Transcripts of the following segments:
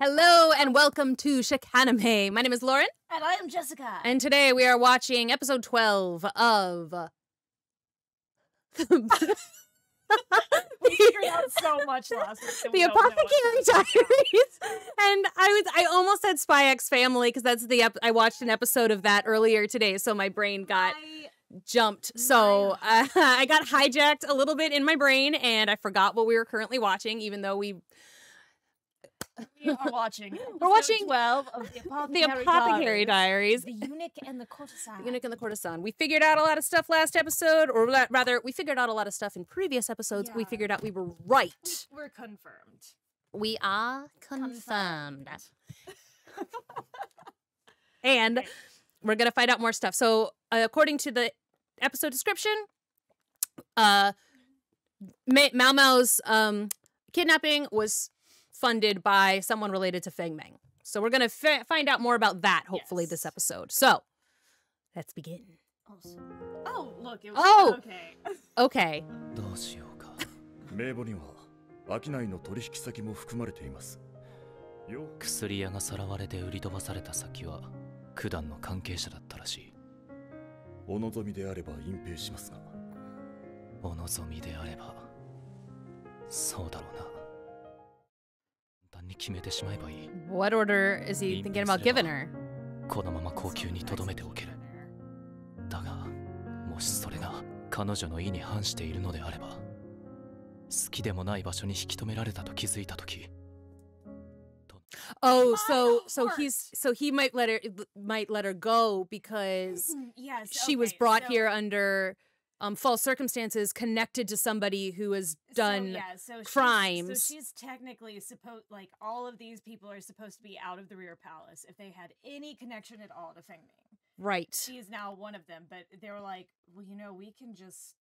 Hello and welcome to Chicanime. My name is Lauren, And I am Jessika. and today we are watching episode 12 of. the we figured out so much last week. that we don't know what Apothecary to talk about. Diaries, and I was I almost said Spy X Family because that's the ep- I watched an episode of that earlier today, so my brain got I- jumped. So uh, I got hijacked a little bit in my brain, and I forgot what we were currently watching, even though we we are watching. We're watching 12 of the the Apothecary, Apothecary Diaries. The eunuch and the courtesan. The Eunuch and the Courtesan. We figured out a lot of stuff last episode, or rather, we figured out a lot of stuff in previous episodes. We figured out we were right. We're confirmed. We are confirmed. Confirmed. And we're going to find out more stuff. So, uh, according to the episode description, uh, Ma- Mao Mao's um, kidnapping was funded by someone related to Feng Ming. So we're going to find out more about that hopefully yes. this episode. So let's begin. Also. Oh, look, it was oh. okay. Okay. どうしようか。名簿には商いの取引先も含まれています。よ薬屋がさらわれて売り飛ばされた先は九段の関係者だったらしい。お望みであれば隠蔽しますが。お望みであれば、そうだろうな。に決めてしまえばいい What order is he thinking about giving her? このまま高級にとどめておけるだがもしそれが彼女の意に反しているのであれば好きでもない場所に引き止められたと気づいた時 Oh, My so so heart. he's so he might let her might let her go because Mm, yes. she was okay, brought so- here under um false circumstances connected to somebody who has so, done yeah, so she's- crimes. So she's technically supposed, like, all of these people are supposed to be out of the rear palace if they had any connection at all to Feng Ming. right. She is now one of them, but they were like, well, you know, we can just,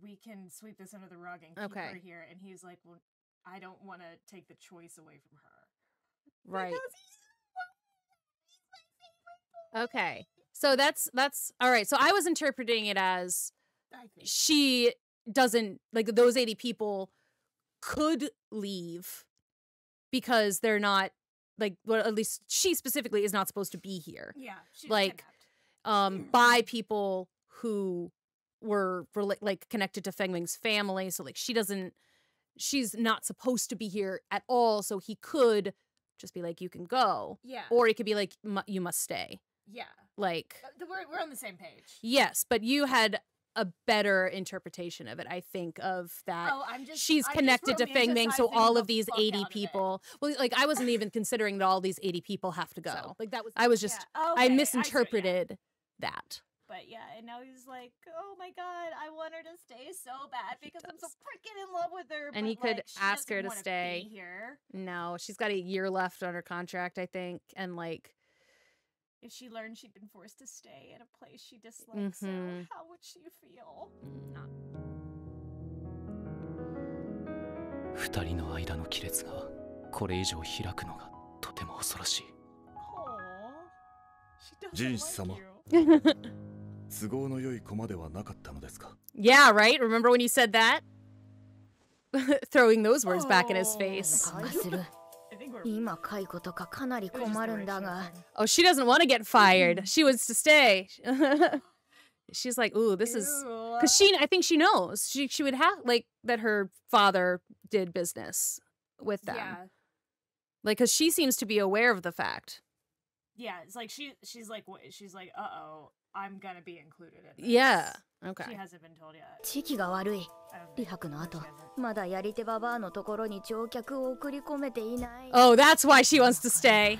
we can sweep this under the rug and keep her here. And he was like, well, I don't want to take the choice away from her. Right. Because he's Okay. So that's that's all right. So I was interpreting it as. She doesn't like those 80 people could leave because they're not like well at least she specifically is not supposed to be here. Yeah. Like, um, by people who were like connected to Feng Ming's family. So like she doesn't, she's not supposed to be here at all. So he could just be like, you can go, Yeah. or he could be like, "Mu- you must stay. yeah. Like Uh, We're, we're on the same page. yes, but you had a better interpretation of it. I think of that. Oh, I'm just. She's I'm just connected to Feng Ming, so all of these 80 out of it. people. Well, like I wasn't even considering that all these 80 people have to go. So- like that was I was Yeah. just Okay, I see what- yeah. misinterpreted that. But yeah, and now he's like, "Oh my god, I want her to stay so bad because I'm so freaking in love with her." And he could like, ask her to stay. here. No, she's got a year left on her contract, I think, and like If she learned she'd been forced to stay at a place she dislikes, so Mhm. how would she feel? not 二人の間の亀裂がこれ以上開くのがとても恐ろしい Aw, she doesn't ジン like ス様 you. 都合の良い駒ではなかったのですか Yeah, right? Remember when you said that? Throwing those words back in his Oh. face. Oh, she doesn't want to get fired. She wants to stay. She's like, "Ooh, this is cuz she I think she knows. She she would have like that her father did business with them. Yeah, Like cuz she seems to be aware of the fact. yeah. It's like she she's like she's like, uh oh, I'm gonna be included in this. Yeah. She Okay. hasn't been told yet. 時期が悪い I don't 李 think- 白の she 後 hasn't. まだやり手ババアのところに乗客を送り込めていない Oh, that's why she wants to stay.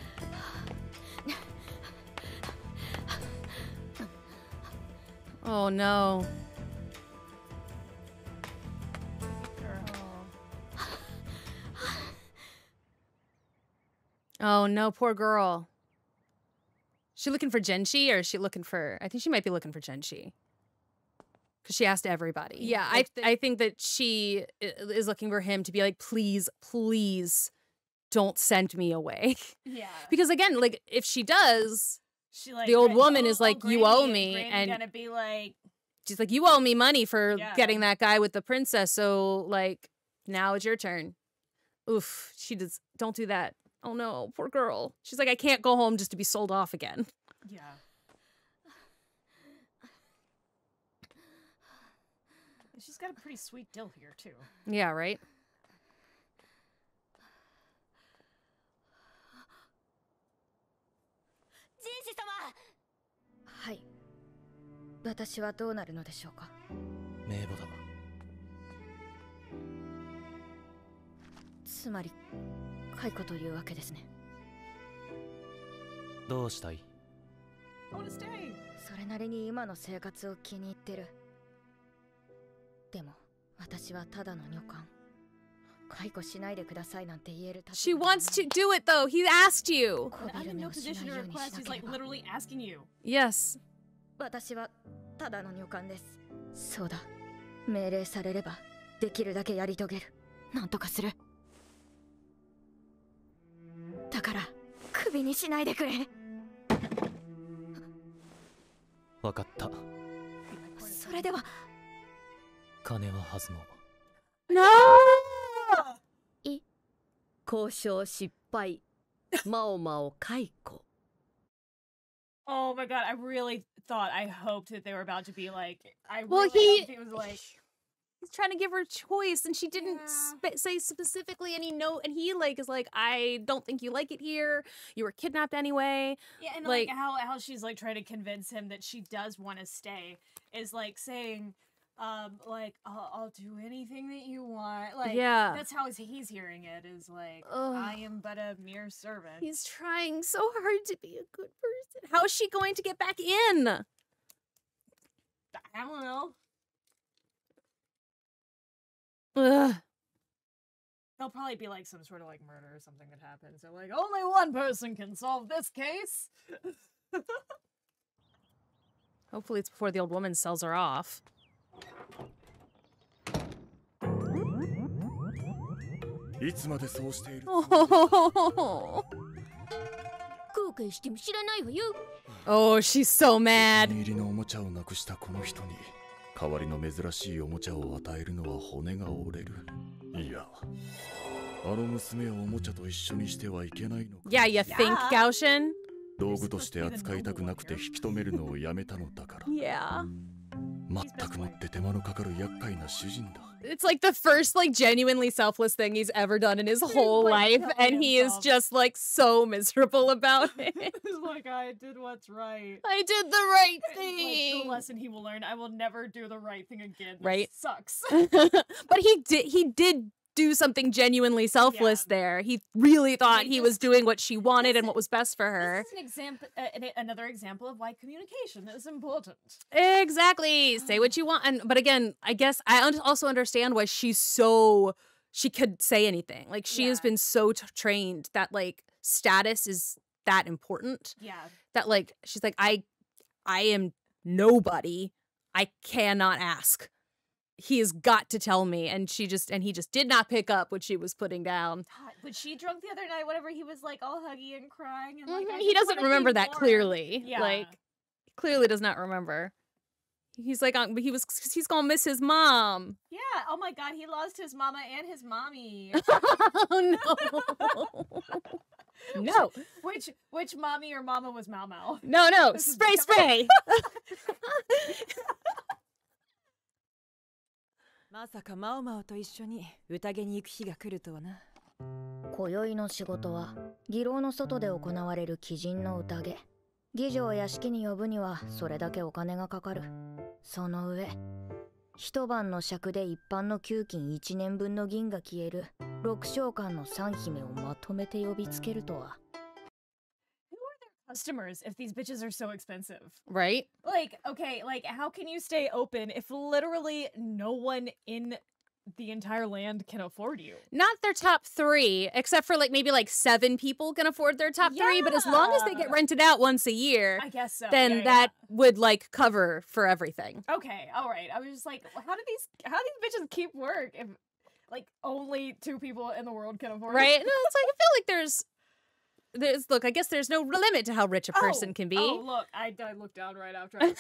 Oh no. Oh no, poor girl. She looking for Jinshi or is she looking for I think she might be looking for Jinshi. Cuz she asked everybody. Yeah, I I think that she is looking for him to be like please, please don't send me away. Yeah. because again, like if she does, She like The old woman oh, is oh, like, "You Granny- owe me," and- gonna be like, she's like you owe me money for Yeah. getting that guy with the princess, so like now it's your turn. Oof, she does don't do that. Oh no, poor girl. She's like, I can't go home just to be sold off again. Yeah. She's got a pretty sweet deal here too. Yeah, right? ジンシ様はい私はどうなるのでしょうか名簿だつまり 解雇というわけですね。どうしたい？それなりに今の生活を気に入ってる。でも私はただの女官解雇しないでくださいなんて言える She wants to do it though. He asked you. Yes. 私はただの女官です。そうだ。命令されればできるだけやり遂げる。なんとかするにしないでくれ分かったそれでは金は弾もう No. 交渉失敗マオマオ解雇 Oh my god, I really thought, I hoped that they were about to be like, I Well, really he- hoped he was like, He's trying to give her a choice, and she didn't Yeah. spe- say specifically any note. And he like is like, I don't think you like it here. You were kidnapped anyway. yeah, and like, Like- how how she's like trying to convince him that she does want to stay is like saying, um, like I'll, I'll do anything that you want. Like, Yeah. that's how he's, he's hearing it is like, Ugh. I am but a mere servant. He's trying so hard to be a good person. How is she going to get back in? I don't know. Ugh. There'll probably be like some sort of like murder or something that happens. They're like, only one person can solve this case. Hopefully, it's before the old woman sells her off. Oh, she's so mad. 代わりの珍しいおもちゃを与えるのは骨が折れるいやあの娘をおもちゃと一緒にしてはいけないのか Yeah, you think? 道具として扱いたくなくて引き止めるのをやめたのだから Yeah. 全くもって手間のかかる厄介な主人だ It's like the first like genuinely selfless thing he's ever done in his whole like, life, and he is just like so miserable about it. He's like, I did what's right. I did the right It's Like thing. the lesson he will learn, I will never do the right thing again. This Right. Sucks. but he did he did do something genuinely selfless Yeah. there. He really thought He he was doing what she wanted and what was best for her. This is an example, uh, another example of why communication is important. Exactly. Say what you want. And but again, I guess I un- also understand why she's so she could say anything. Like she has been so t- trained that like status is that important Yeah. that like she's like I I am nobody. I cannot ask. He has got to tell me and she just and he just did not pick up what she was putting down. God, was she drunk the other night? Whatever, he was like all huggy and crying, and like Mhm, he doesn't remember that clearly. Yeah. Like clearly does not remember. He's like he was he's gonna miss his mom. Yeah. Oh my God, he lost his mama and his mommy. oh no. no. which which mommy or mama was Mao Mao? No, no. This Spray, spray. まさかマオマオと一緒に宴に行く日が来るとはな。今宵の仕事は議廊の外で行われる鬼人の宴。議場を屋敷に呼ぶにはそれだけお金がかかる。その上一晩の尺で一般の給金1年分の銀が消える六召喚の三姫をまとめて呼びつけるとは。Customers, if these bitches are so expensive. right? Like, okay, like how can you stay open if literally no one in the entire land can afford you? Not their top three, except for like maybe like seven people can afford their top three. But as long as they get rented out once a year, I guess so. then yeah, yeah, that would like cover for everything. Okay, all right. I was just like, how do these how do these bitches keep work if like only two people in the world can afford Right? it? No, it's like I feel like there's there's look, I guess there's no limit to how rich a person Oh, can be. Oh, look, I, I looked down right after. I,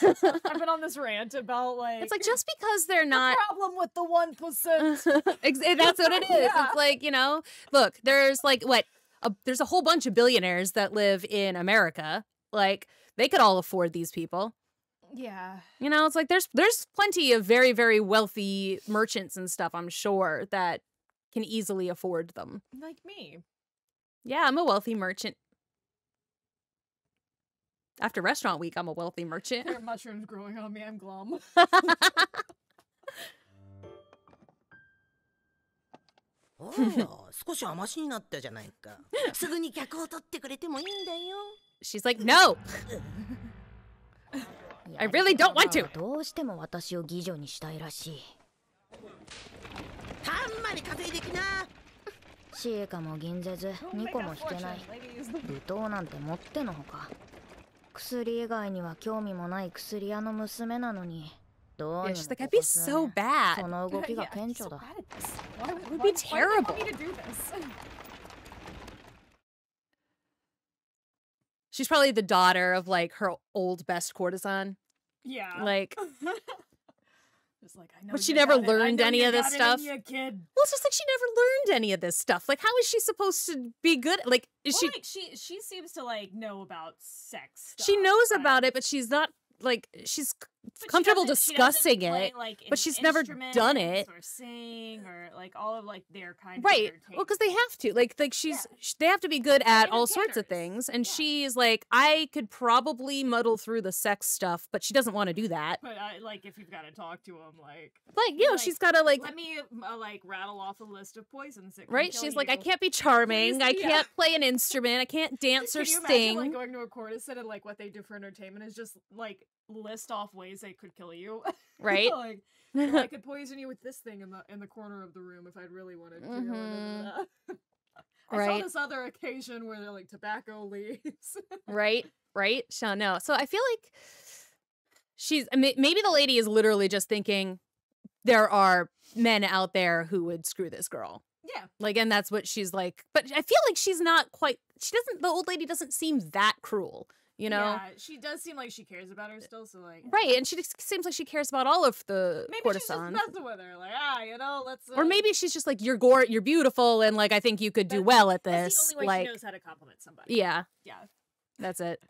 I've been on this rant about like It's like just because they're the not problem with the one percent. Eh, that's what it is. Yeah. It's like, you know, look, there's like what a, there's a whole bunch of billionaires that live in America. Like they could all afford these people. Yeah. You know, it's like there's there's plenty of very very wealthy merchants and stuff. I'm sure that can easily afford them. Like me. Yeah, I'm a wealthy merchant. After restaurant week, I'm a wealthy merchant. There are mushrooms growing on me. I'm glum. おら少しはマシになったじゃないかすぐに客を取ってくれてもいいんだよ She's like, no, I really don't want to. どうしても私を妓女にしたいらしいたんまり稼いできな シーカも銀ぜず2個も引けない舞踏なんてもってのほか薬以外には興味もない薬屋の娘なのにどう Yeah, に she's も like, こ I'd こ be 数 so 年 bad. その動きが Yeah, 顕 I'm so 著だ bad at this. Why, would- would why- be why do they terrible. want me to do this? She's probably the daughter of like her old best courtesan. Yeah. Like, Just like, I know But she never learned any of this stuff. ya, kid. well, it's just like she never learned any of this stuff. Like, how is she supposed to be good? Like, is Well, she? like, she she seems to like know about sex. She knows but- about it, but she's not like she's but comfortable she discussing play, it. like, but she's never done it. or sing or like all of like their kind Right. Well, because they have to. Like, like she's sh- they have to be good at all sorts of things, and Yeah. she's like, I could probably muddle through the sex stuff, but she doesn't want to do that. But I, like, if you've got to talk to him, like, Like, you know, Like, she's got to like let me uh, like rattle off a list of poisons. Right? She's like, I can't be charming. I yeah. can't play an instrument. I can't dance or Can you sing. imagine like going to a courtesan and like what they do for entertainment is just like list off ways they could kill you. right? like, I could poison you with this thing in the in the corner of the room if I'd really wanted to. Mhm. da. I Right. saw this other occasion where they're like tobacco leaves. right? Right? So no. So I feel like she's maybe the lady is literally just thinking there are men out there who would screw this girl. yeah. Like, and that's what she's like. But I feel like she's not quite. She doesn't. The old lady doesn't seem that cruel you know yeah, she does seem like she cares about her eh, still so like right and she seems like she cares about all of the maybe courtesans. she's just messing with her like ah you know let's uh... or maybe she's just like you're gore you're beautiful and like i think you could do that's, well at this like she knows how to compliment somebody yeah yeah that's it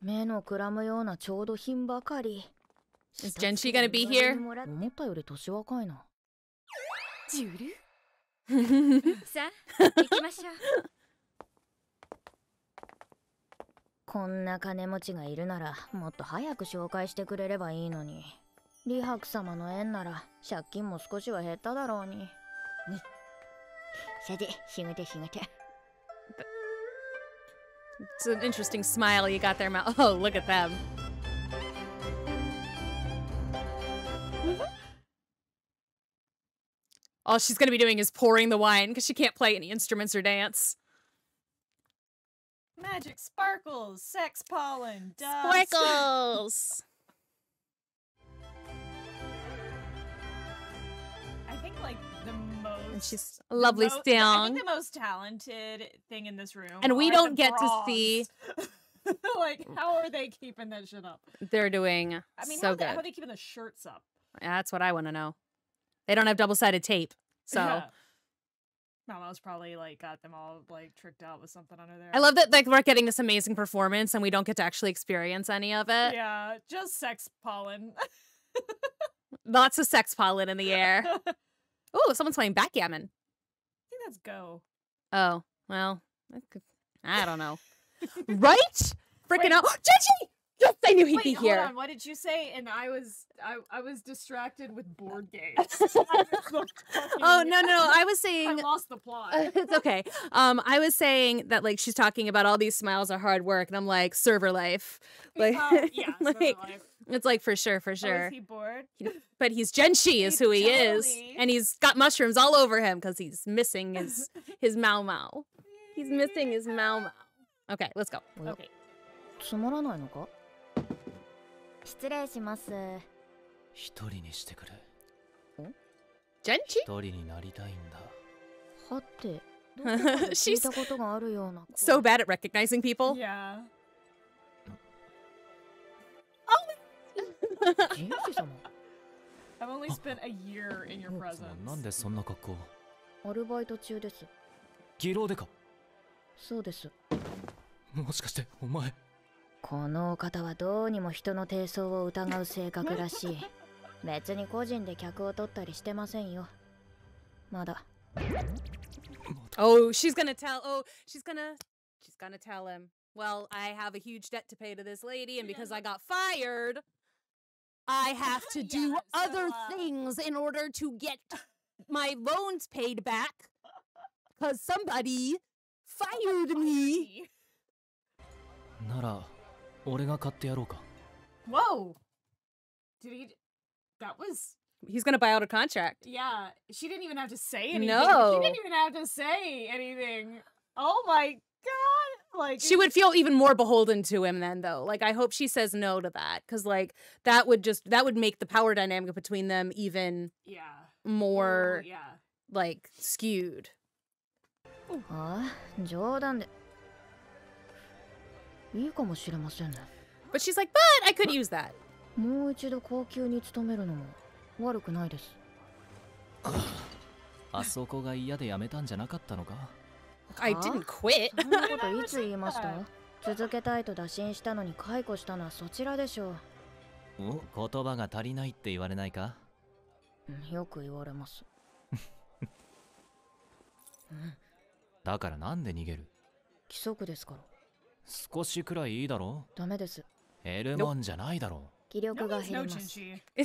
目のくらむようなちょうど品ばかり。Is Jinshi gonna be here? 思ったより年若いな。ジュル。さあ、行きましょう。こんな金持ちがいるならもっと早く紹介してくれればいいのに李白様の縁なら借金も少しは減っただろうにさて仕事仕事 It's an interesting smile you got there, Mal. Oh, look at them. All she's gonna be doing is pouring the wine because she can't play any instruments or dance. Magic sparkles, sex pollen, dust. Sparkles. I think like the most. and she's a lovely mo- I think the most talented thing in this room. And we don't get to see- like, how are they keeping that shit up? They're doing I mean, so how, they, good. how are they keeping the shirts up? That's what I want to know. They don't have double sided tape, so. Yeah. Mama's probably like got them all like tricked out with something under there. I love that like we're getting this amazing performance and we don't get to actually experience any of it. Yeah, just sex pollen. Lots of sex pollen in the air. Oh, someone's playing backgammon. I think that's go. Oh, well, I don't know. right? Freaking out. Gigi! Yes, I knew he'd Wait, be here. On, what did you say? And I was I, I was distracted with board games. oh no no no! I was saying I lost the plot. it's okay. Um, I was saying that like she's talking about all these smiles are hard work, and I'm like server life. Like oh, yeah, like, life. It's like for sure, for oh, sure. Oh, he bored? But he's Jinshi is who he totally. is, and he's got mushrooms all over him because he's missing his his Mao Mao. He's missing his Mao Mao. Okay, let's go. Okay. つまらないのか失礼します。一人にしてくれ。Genshi? 一人になりたいんだ。はて 聞いたことがあるような So bad at recognizing people. Yeah. ジンシ様？I've only spent a year in your presence. なんでそんな格好アルバイト中です。技能でか？そうです。もしかしてお前？このお方はどうにも人の低層を疑う性格らしい別に個人で客を取ったりしてませんよまだ Oh, she's gonna tell. Oh, she's gonna. She's gonna tell him. Well, I have a huge debt to pay to this lady, and because I got fired, I have to do Yeah, so, other uh, things in order to get my loans paid back. Cause somebody fired me. なら俺が買ってやろうか Whoa. Did he? That was. He's gonna buy out a contract. Yeah. She didn't even have to say anything. No. She didn't even have to say anything. Oh my god. Like She would feel even more beholden to him then, though. Like, I hope she says no to that, because like that would just that would make the power dynamic between them even Yeah. more Ooh, yeah. like skewed. ああ冗談で いいかもしれませんね。But she's like, but I could use that. もう一度高級に勤めるのも悪くないです。あそこが嫌でやめたんじゃなかったのか？I は didn't quit. そんなこといつ言いました続けたいと打診したのに解雇したのはそちらでしょう。言葉が足りないって言われないか？うんよく言われます。だからなんで逃げる？規則ですから少しくらいいいだろ？ダメです。減るもんじゃないだろう。気力が。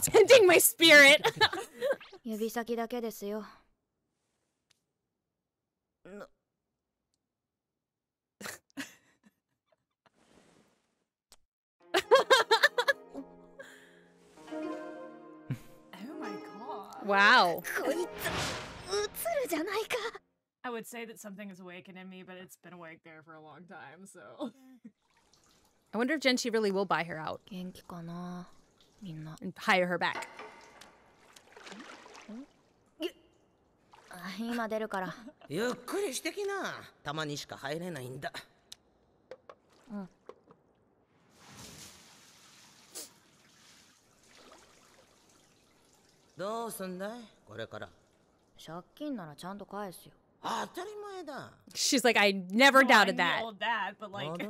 指先だけですよ。Wow. would say that something is awakened in me, but it's been awake there for a long time, so. I wonder if Jinshi really will buy her out. And hire her back. back. どうすんだいこれから借金ならちゃんと返すよ She's like, I never no, doubted I that. All that, but like.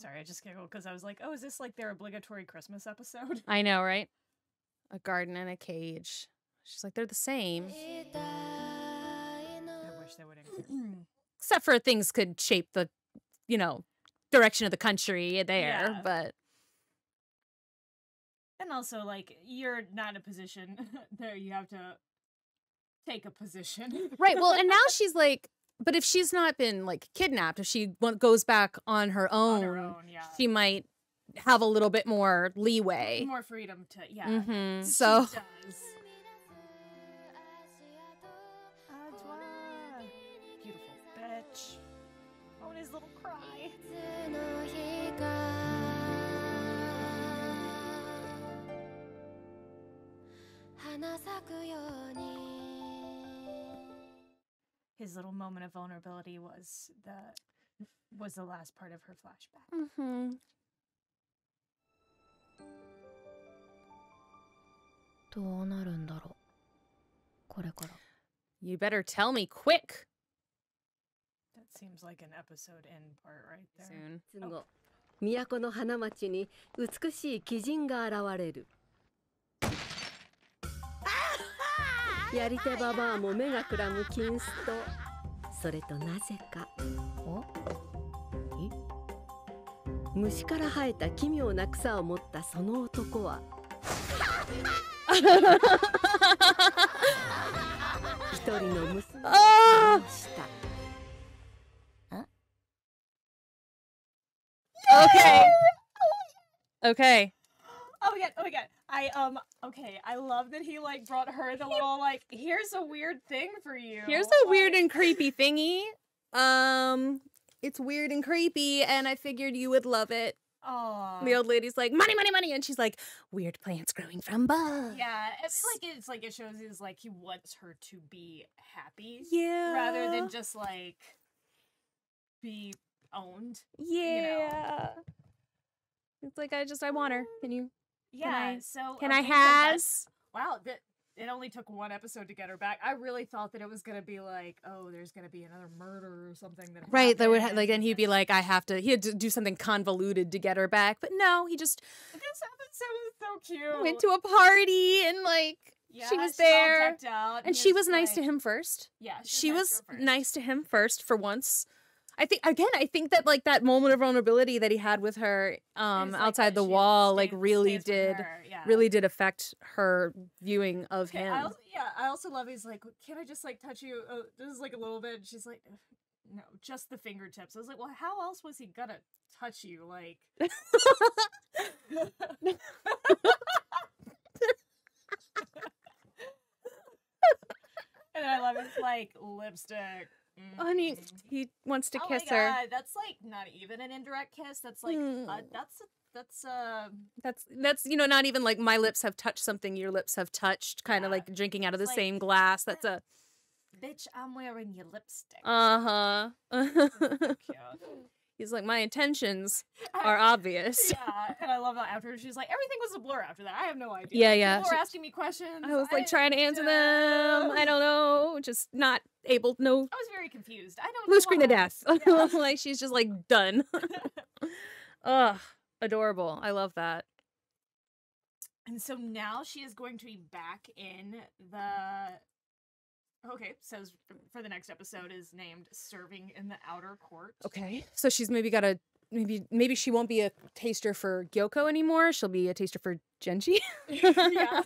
Sorry, I just giggled because I was like, oh, is this like their obligatory Christmas episode? I know, right? A garden and a cage. She's like, they're the same. They would include. Except for things could shape the, you know, direction of the country there. Yeah. But and also, like, you're not in a position there, you have to take a position. right. Well, and now she's like, but if she's not been like kidnapped, if she goes back on her own, on her own, yeah. she might have a little bit more leeway. More freedom to, yeah. Mm -hmm. So his little cry. の日花咲くように His little moment of vulnerability was the was the last part of her flashback. Mhm. どうなるんだろうこれから you better tell me quick That Seems like an episode end part right there. soon. 都の花町に美しい鬼人が現れるやり手ババアも目がくらむ金ストそれとなぜかお虫から生えた奇妙な草を持ったその男は一人の娘を Ah! 殺した Okay. Oh my god, oh my god. I um okay, I love that he like brought her the little like here's a weird thing for you. Here's a weird and creepy thingy. Um, it's weird and creepy, and I figured you would love it. Oh. The old lady's like, money, money, money. And she's like, weird plants growing from bugs. Yeah, it's like it's like it shows is like he wants her to be happy Yeah. rather than just like be owned. Yeah. It's like, I just, I want her. Can you, Yeah. I- so can I okay, so has? Wow, that it only took one episode to get her back. I really thought that it was gonna be like, oh, there's gonna be another murder or something that Right. That would, ha- like, then he'd be like, I have to, he had to do something convoluted to get her back. But no, he just This episode was so cute. went to a party and like, yeah, she was there, and he she was nice to him first. Yeah, she was nice first. nice to him first for once. I think again, I think that like that moment of vulnerability that he had with her um like outside the wall like really did yeah. really did affect her viewing of him. I also, yeah, I also love. He's like, "Can I just like touch you? Uh, just like a little bit." And she's like, "No, just the fingertips." I was like, "Well, how else was he gonna touch you?" Like, and I love his like lipstick. Honey, Mm. he wants to oh kiss my her. That's like not even an indirect kiss. That's like uh, Mm. that's that's uh That's that's you know not even like my lips have touched something your lips have touched kind of Yeah. like drinking out of the like- same glass. That's a bitch. I'm wearing your lipstick. uh-huh. He's like my intentions are obvious. Yeah, and I love that after she's like, everything was a blur after that. I have no idea. Yeah, yeah. People were asking me questions. I was like I- trying to answer them. I don't know, just not able. To no I was very confused. I don't blue know screen why. death. Yeah. like she's just like done. Ugh, adorable. I love that. And so now she is going to be back in the. Okay, says um, for the next episode is named "Serving in the Outer Court." Okay, so she's maybe got a maybe maybe she won't be a taster for Gyoko anymore. She'll be a taster for Genji. yeah.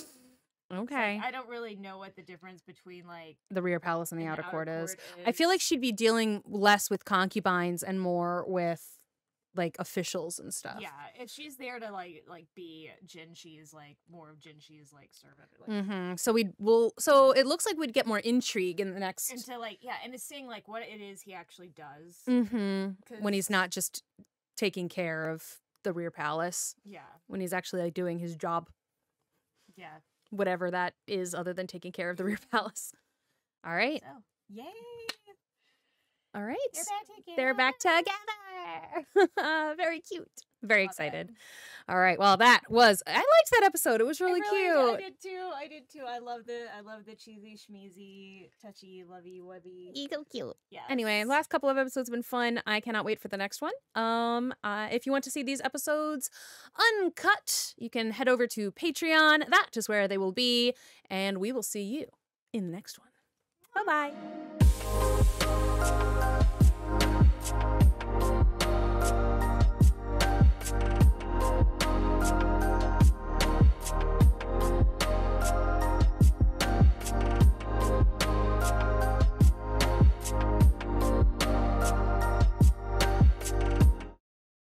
okay. I don't really know what the difference between like the rear palace and the in outer, court, is. court I feel like she'd be dealing less with concubines and more with like officials and stuff. Yeah, if she's there to like like be Jin, she is like more of Jin. She is like servant. Like, hmm So we will. So it looks like we'd get more intrigue in the next. into like yeah, and it's seeing like what it is he actually does. hmm When he's not just taking care of the rear palace, Yeah, when he's actually like doing his job, yeah. whatever that is, other than taking care of the rear palace. All right. So yay, All right. they're back together. They're back together. Very cute. Very Love it. excited. All right. Well, that was I liked that episode. It was really, I cute. I did too. I did too. I love the I love the cheesy schmeezy, touchy, lovey, webby. He's so cute. Yeah. Anyway, last couple of episodes have been fun. I cannot wait for the next one. Um, uh, if you want to see these episodes uncut, you can head over to Patreon. That is where they will be, and we will see you in the next one. Bye bye.